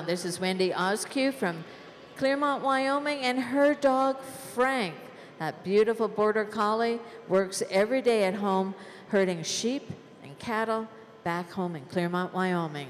This is Wendy Azqui from Clearmont, Wyoming, and her dog Frank, that beautiful border collie, works every day at home herding sheep and cattle back home in Clearmont, Wyoming.